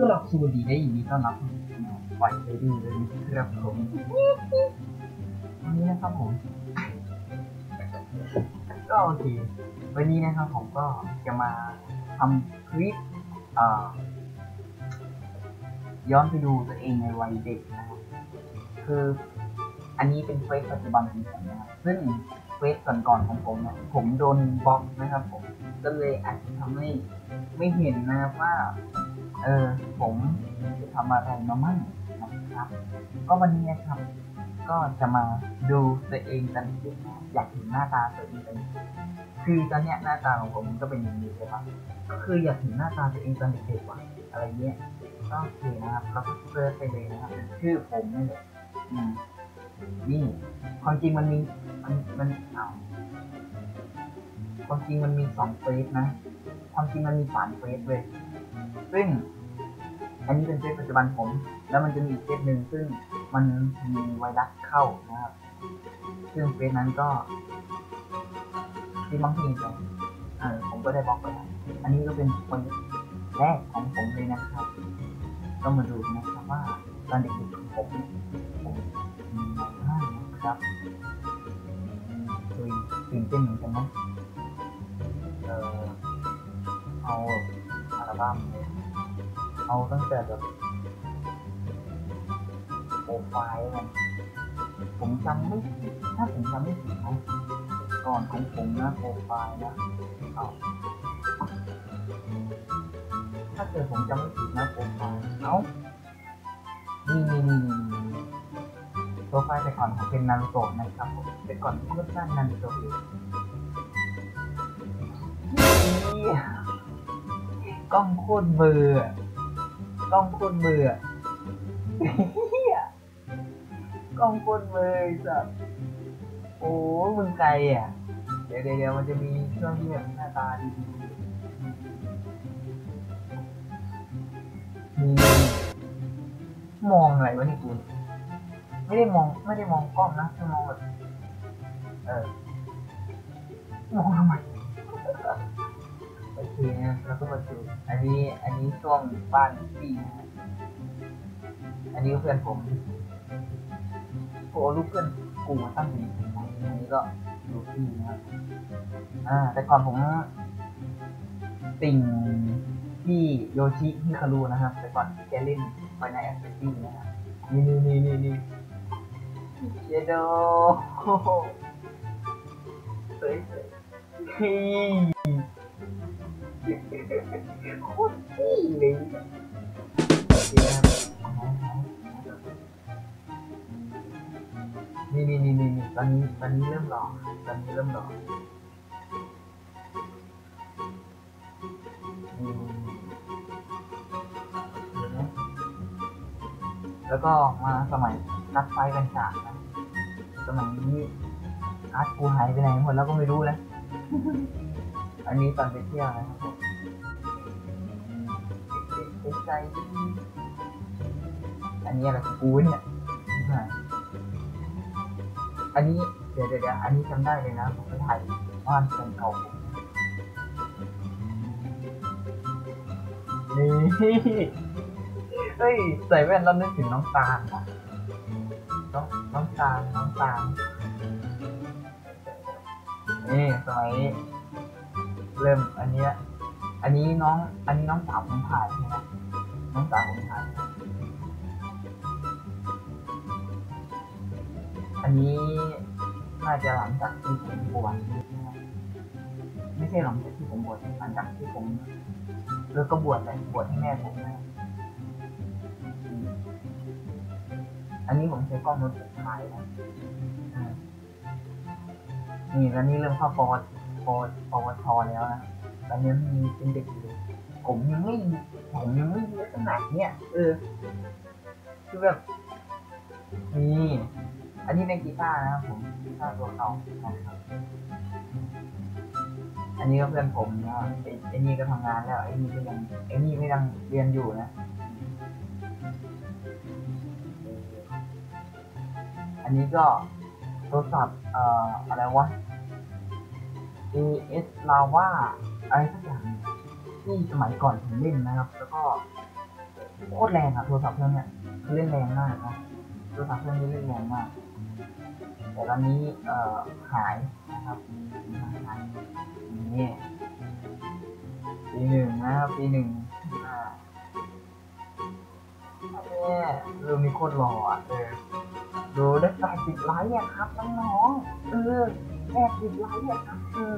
สำหรับสวัสดีได้ยินดีต้อนรับเข้าสู่ไวท์เดี้เลยนะครับผมวันนี้นะครับผม ก็โอเค วันนี้นะครับผมก็จะมาทำคลิปเอ่อย้อนไปดูตัวเองในวัยเด็กนะครับคืออันนี้เป็นเฟซปัจจุบันของผมนะครับซึ่งเฟซก่อนๆของผมเนี่ยผมโดนบล็อกนะครับผมก็เลยอาจจะทำให้ไม่เห็นนะครับว่า เออผมจะทำอะไรมามั่งนะครับ ก็วันนี้นะครับ ก็จะมาดูตัวเองกันดีกว่าอยากเห็นหน้าตาตัวเองกันคือตอนเนี้ยหน้าตาของผมก็เป็นอย่างนี้ใช่ปะก็คืออยากเห็นหน้าตาตัวเองตอนเด็กๆว่ะอะไรเงี้ยก็โอเคนะครับก็เซิร์ชไปเลยนะครับชื่อผมนี่แหละอืมนี่ความจริงมันมีมันมันเอาความจริงมันมีสองเฟซนะ ความจริงมันมีสามเฟซเลย ซึ่ง อันนี้เป็นเฟซปัจจุบันผม แล้วมันจะมีอีกเฟซหนึ่งซึ่งมันมีไวรัสเข้านะครับ ซึ่งเฟซนั้นก็ที่บางทีไปเออผมก็ได้บอกไปแล้วอันนี้ก็เป็นคนแรกของผมเลยนะครับ ก็มาดูนะครับว่าตอนเด็กๆของผมผมมีอะไรบ้างนะครับคือตื่นเต้นเหมือนกันนะเออเอาอัลบั้มเลย เอาตั้งแต่แบบโปรไฟล์มันผมจำไม่ผิดถ้าผมจำไม่ผิดนะก่อนของผมนะโปรไฟล์นะเอาถ้าเกิดผมจำไม่ผิดนะโปรไฟล์เอานี่นี่นี่นี่นี่โปรไฟล์แต่ก่อนผมเป็นนารูโตะนะครับผมแต่ก่อนผมก็สร้างนารูโตะอยู่นี่กล้องโคตรเบลอร์ กล้องคตรเบื่อเหี้ยกล้องคตรเบื่อสัสโอ้มึงไกลอะ เดี๋ยวเดี๋ยวมันจะมีช่วงที่แบบหน้าตาดีมีมองอะไรวะนี่คุณไม่ได้มองไม่ได้มองกล้องนะมองแบบเออมองทำไม โอเคนะแล้วก็มาดูอันนี้อันนี้ช่วงบ้านพี่อันนี้เพื่อนผมโอ้ลูกเพื่อนกูมาตั้งอยู่อันนี้ก็ดูพี่นะครับอ่า แต่ก่อนผมติ่งพี่โยชิฮิคารุนะครับ แต่ก่อนแกเล่นไฟในแอปปี้นะครับนี่นี่นี่นี่นี่เยโดโอ้โหเฮ้ยเฮ้ยเฮ้ย โคตรที่เลยนี่นี่นี่นี่ตอนนี้ตอนนี้เริ่มหล่อตอนนี้เริ่มหล่อแล้วก็มาสมัยนัดไฟกันฉากนะสมัยนี้อาร์ตกูหายไปไหนหมดแล้วก็ไม่รู้แล้วอันนี้ตอนไปเที่ยวนะครับผม เป็นใจอันนี้อะไรกูเนี่ยอันนี้เดี๋ยวเดี๋ยวอันนี้จำได้เลยนะผมไปถ่ายบ้านแฟนเก่าผมนี่เฮ้ยใส่แว่นแล้วนึกถึงน้องตาลอะน้องน้องตาลน้องตาลนี่สมัยเริ่มอันเนี้ยอันนี้น้อง อันนี้น้องสาวผมถ่ายใช่ไหม น้องสาวผมถ่ายอันนี้น่าจะหลังจากที่ผมบวชไม่ใช่หลังจากที่ผมบวชหลังจากที่ผมเลิกก็บวชเลยบวชให้แม่ผมนะอันนี้ผมใช้กล้องโน้ตบุ๊กถ่ายนะอืมนี่แล้วนี่เริ่มเข้าปวปวปวชแล้วนะตอนนี้มีเป็นเด็กอยู่ ผมยังไม่ผมยังไม่เยอะขนาดเนี้ยเออคือแบบนี่อันนี้เป็นกีตาร์นะครับผมกีตาร์ตัวเก่านะครับอันนี้ก็เพื่อนผมนะไอ้ไอ้นี่ก็ทำงานแล้วไอ้นี่ก็ยังไอ้นี่ก็ยังเรียนอยู่นะ อันนี้ก็โทรศัพท์เอ่ออะไรวะ AS Lava อะไรสักอย่างเนี่ย ที่สมัยก่อนผมเล่นนะครับ แล้วก็โคตรแรงอะโทรศัพท์เครื่องเนี้ยเล่นแรงมากนะโทรศัพท์เครื่องนี้เล่นแรงมาก แต่ตอนนี้เอ่อหายนะครับหายนี่ปีหนึ่งนะครับปีหนึ่งอ่าเนี่ยเออมีโคตรหล่ออะเออดูได้แปดสิบไลค์อะครับน้องๆเออแปดสิบไลค์อะครับเออ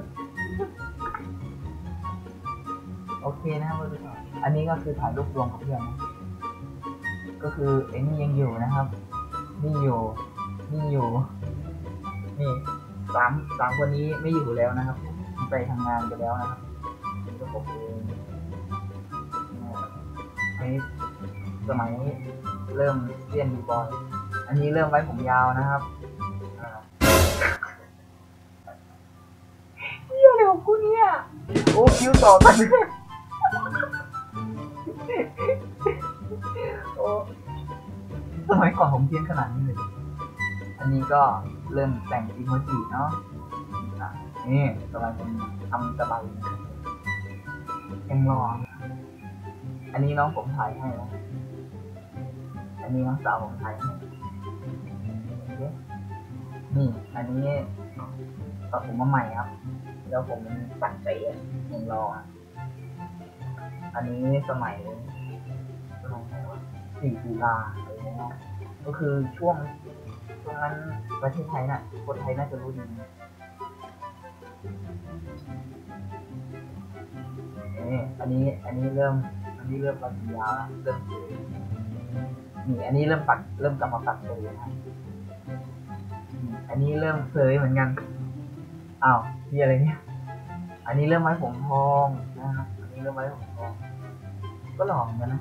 โอเคนะครับทุกท่านอันนี้ก็คือถ่ายรูปรวมกับเพื่อนนะก็คือไอ้นี่ยังอยู่นะครับ นี่อยู่นี่อยู่ นี่สามสามคนนี้ไม่อยู่แล้วนะครับ ไปทำงานไปแล้วนะครับนี่ก็ผมเองอันนี้สมัยเริ่มเรียนดีบอย อันนี้เริ่มไว้ผมยาวนะครับอ่าเฮียอะไรของกูเนี่ย โอ้คิวต่อกันโสมัยก่อนผมเพี้ยนขนาดนี้เลย อันนี้ก็เริ่มแต่งอีโมจิเนาะนี่กำลังจะทำสบายยังรออันนี้น้องผมถ่ายให้นะอันนี้น้องสาวผมถ่ายให้นี่ อันนี้ตอนผมมาใหม่ครับ แล้วผมตัดเสียังรออันนี้สมัยสมัยไหนวะ สี่ตุลาอะไรเงี้ยนะก็คือช่วงตรงนั้นประเทศไทยน่ะคนไทยน่าจะรู้ดีนะเอออันนี้อันนี้เริ่มอันนี้เริ่มปัญญาวเริ่มเสยนี่อันนี้เริ่มปัดเริ่มกลับมาปัดเลยนะอันนี้เริ่มเสยเหมือนกันอ้าวมีอะไรเนี่ย อันนี้เริ่มไม้ผมทองนะครับอันนี้เริ่มไม้ผมทอง ก็หล่อเหมือนกันนะ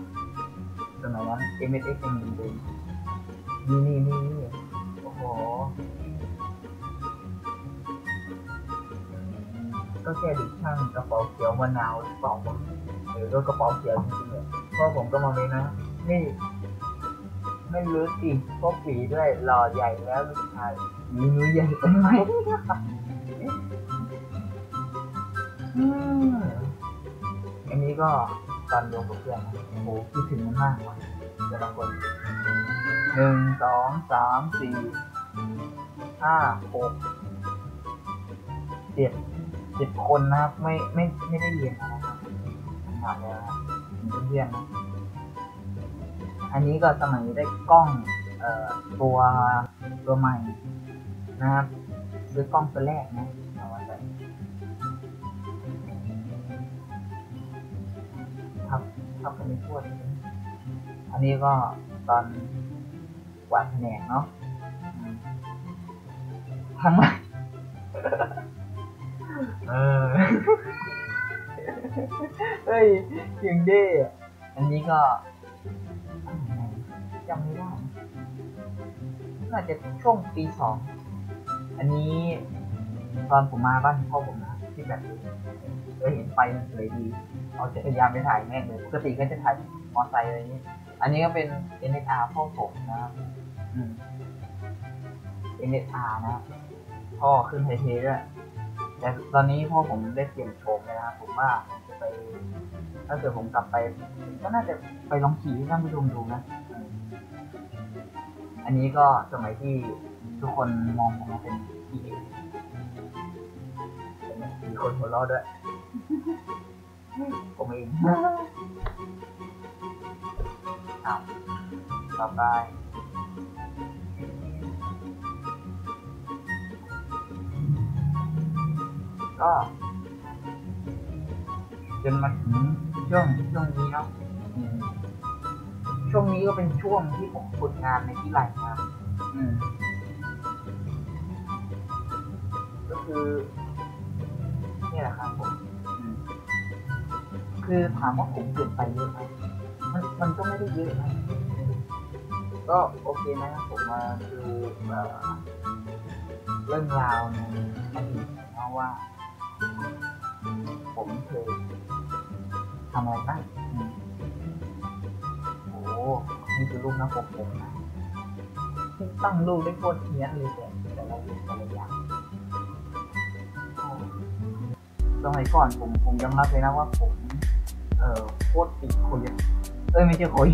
นสมัยนั้น M S X ยังมีเลยนี่นี่นี่นี่โอ้โห ก็แค่ด็กช่างกระเป๋าเขียวมะนาวหรือเปล่าวะหรือว่ากระเป๋าเขียวจริงๆเลยพ่อผมก็มาเลยนะ นี่ ไม่รู้สิพวกผีด้วยหล่อใหญ่แล้วลูกชายมีนุ้ยใหญ่ไปไหมอืมอันนี้ก็ ตอนรวมกับเพื่อนนโอ้โหคิดถึงมันมากว่ะแต่ละคนหนึ่งสองสามสี่ห้าหกเจ็ดเจ็ดคนนะครับ ไม่ไม่ไม่ได้เรียนนะครับทำงานแล้วนะเพื่อนนะอันนี้ก็สมัยได้กล้องเอ่อตัวตัวใหม่นะครับซื้อกล้องตัวแรกนะ ทับทับกันไม่ทั่วเลยอันนี้ก็ตอนกวาดแผนกเนาะทั้งหมดเออเฮ้ยยังเด้อะอันนี้ก็จำไม่ได้ น่าจะช่วงปีสอง อันนี้ตอนผมมาบ้านพ่อผมนะที่แบบเคยเห็นไฟมันสวยดี เอาจักรยานไปถ่ายแม่งเลยปกติก็จะถ่ายมอเตอร์ไซค์อะไรนี้ อันนี้ก็เป็น NSR พ่อผมนะครับอืม NSR นะพ่อขึ้นไทเทด้วยแต่ตอนนี้พ่อผมได้เปลี่ยนโฉมเลยนะครับผมว่าผมจะไป ถ้าเกิดผมกลับไป ก็น่าจะไปลองขี่ให้ท่านผู้ชมดูนะอันนี้ก็สมัยที่ทุกคนมองผมว่าเป็นพี่เอกมีคนหัวเราะด้วย ผมเองเอาต่อไปก็จนมาถึงช่วงช่วงนี้เนาะอืมช่วงนี้ก็เป็นช่วงที่ผมฝึกงานในที่ไรนะครับอืมก็คือ นี่แหละครับผมอืม คือถามว่าผมเปลี่ยนไปเยอะไหมมันมันก็ไม่ได้เยอะนะ ก็โอเคนะผมมาดูเรื่องราวในอดีตนะว่า ผมเคยทำอะไรบ้างโอ้นี่คือรูปน้าปกผมนะที่ตั้งรูปได้โคตรเนี้ยเลยแต่แต่ละรูปแต่ละอย่างโอ้สมัยก่อนผมผมยอมรับเลยนะว่าผม เอ่อโคตรติดโคยเอ้ยไม่ใช่โคย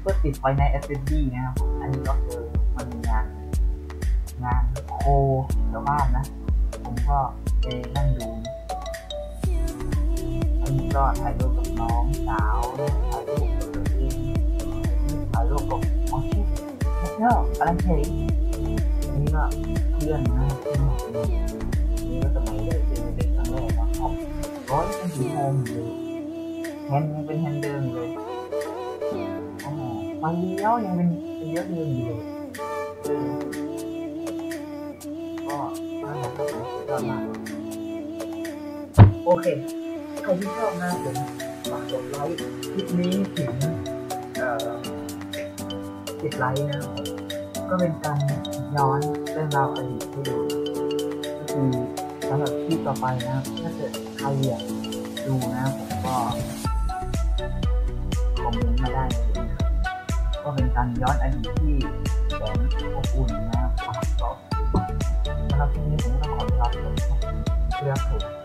โคตรติดไฟใน SSD นะครับอันนี้ก็คือมันมีงาน งานโคแถวบ้านนะ ผมก็ไปนั่งดูอันนี้ก็ถ่ายรูปกับน้องสาวถ่ายรูปกับตัวเองถ่ายรูปกับมอชิไม่ใช่อะไรเฉยอันนี้ก็เพื่อนนะเพื่อนนี่ก็สมัยเด็กเจอเด็กครั้งแรกนะครับร้อยเป็นสีแดงเลย แฮนยังเป็นแฮนเดิมอยู่เลยโอ้โหไฟเลี้ยวยังเป็นเป็นเลี้ยวเดิมอยู่เลยก็น่ารักครับผมชอบมากโอเคใครที่ชอบนะผมฝากกดไลค์คลิปนี้ถึงเอ่อติดไลค์นะผมก็เป็นการย้อนเรื่องราวอดีตให้ดูก็คือสำหรับคลิปต่อไปนะครับถ้าเกิดใครอยากดูนะครับผมก็ ก็เป็นการย้อนอดีตที่แสนอบอุ่นนะครับก็สำหรับคลิปนี้ผมก็ต้องขอลาไปก่อนนะครับเพื่อผม